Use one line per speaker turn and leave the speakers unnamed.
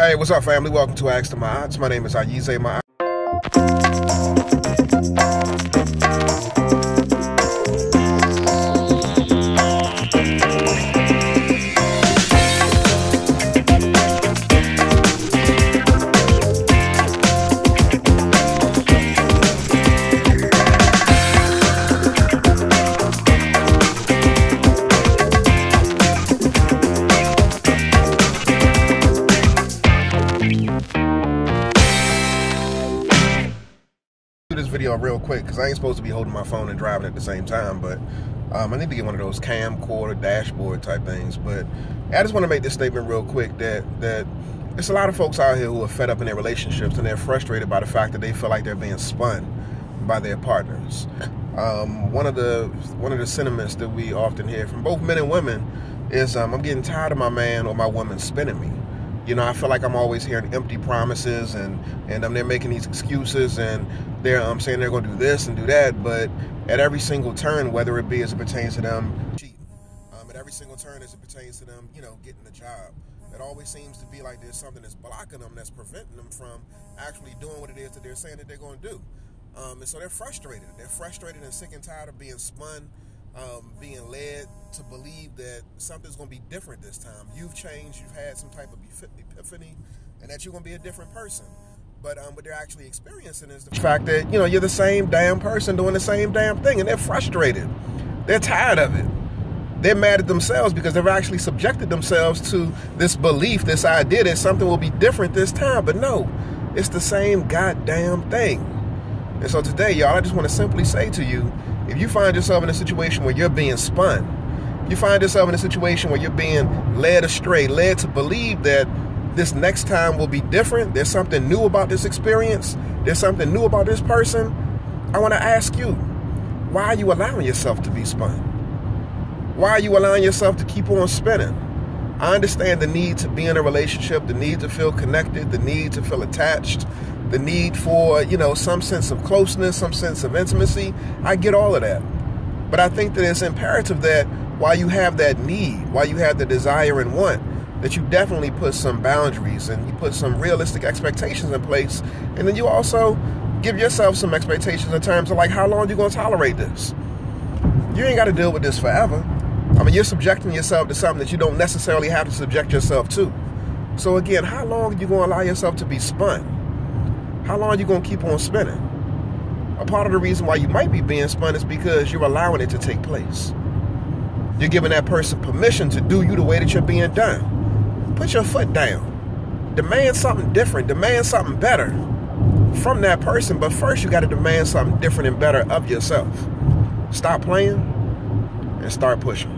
Hey, what's up, family? Welcome to Ask the Maats. My name is Ayize Maat. Real quick because I ain't supposed to be holding my phone and driving at the same time, but um, I need to get one of those camcorder dashboard type things. But I just want to make this statement real quick that that there's a lot of folks out here who are fed up in their relationships and they're frustrated by the fact that they feel like they're being spun by their partners. Um, one of the one of the sentiments that we often hear from both men and women is um, I'm getting tired of my man or my woman spinning me. You know, I feel like I'm always hearing empty promises and and um, they're making these excuses and they're um, saying they're going to do this and do that, but at every single turn, whether it be as it pertains to them cheating, um, at every single turn as it pertains to them, you know, getting the job, it always seems to be like there's something that's blocking them, that's preventing them from actually doing what it is that they're saying that they're going to do. Um, and so they're frustrated. They're frustrated and sick and tired of being spun, um, being led to believe that something's going to be different this time. You've changed. You've had some type of epiphany, and that you're going to be a different person. But um, what they're actually experiencing is the fact that you know you're the same damn person doing the same damn thing, and they're frustrated. They're tired of it. They're mad at themselves because they've actually subjected themselves to this belief, this idea that something will be different this time. But no, it's the same goddamn thing. And so today, y'all, I just want to simply say to you, if you find yourself in a situation where you're being spun, you find yourself in a situation where you're being led astray, led to believe that this next time will be different, there's something new about this experience, there's something new about this person, I want to ask you, why are you allowing yourself to be spun? Why are you allowing yourself to keep on spinning? I understand the need to be in a relationship, the need to feel connected, the need to feel attached, the need for, you know, some sense of closeness, some sense of intimacy. I get all of that. But I think that it's imperative that while you have that need, while you have the desire and want, that you definitely put some boundaries and you put some realistic expectations in place. And then you also give yourself some expectations in terms of like how long you're going to tolerate this. You ain't got to deal with this forever. I mean, you're subjecting yourself to something that you don't necessarily have to subject yourself to. So again, how long are you going to allow yourself to be spun? How long are you going to keep on spinning? A part of the reason why you might be being spun is because you're allowing it to take place. You're giving that person permission to do you the way that you're being done. Put your foot down. Demand something different. Demand something better from that person. But first, you got to demand something different and better of yourself. Stop playing and start pushing.